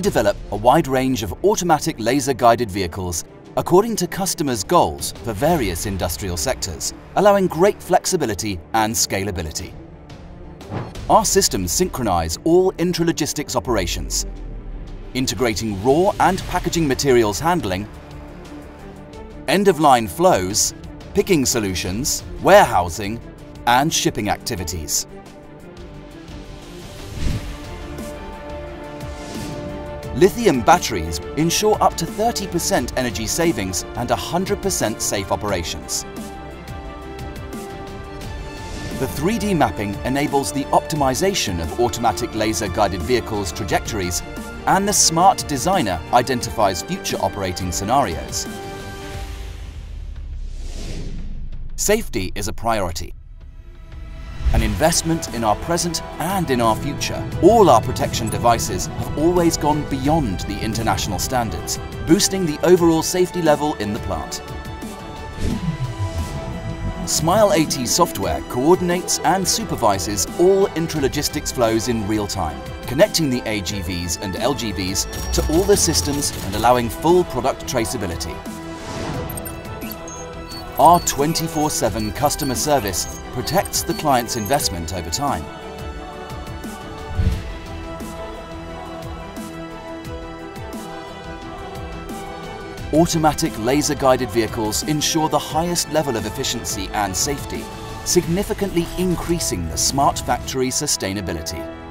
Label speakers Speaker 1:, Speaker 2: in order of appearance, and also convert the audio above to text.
Speaker 1: develop a wide range of automatic laser-guided vehicles according to customers' goals for various industrial sectors, allowing great flexibility and scalability. Our systems synchronize all intralogistics operations, integrating raw and packaging materials handling, end-of-line flows, picking solutions, warehousing, and shipping activities. Lithium batteries ensure up to 30% energy savings and 100% safe operations. The 3D mapping enables the optimization of automatic laser-guided vehicles' trajectories and the smart designer identifies future operating scenarios. Safety is a priority investment in our present and in our future. All our protection devices have always gone beyond the international standards, boosting the overall safety level in the plant. SMILE80 software coordinates and supervises all intralogistics flows in real time, connecting the AGVs and LGVs to all the systems and allowing full product traceability. Our 24-7 customer service protects the client's investment over time. Automatic laser-guided vehicles ensure the highest level of efficiency and safety, significantly increasing the smart factory sustainability.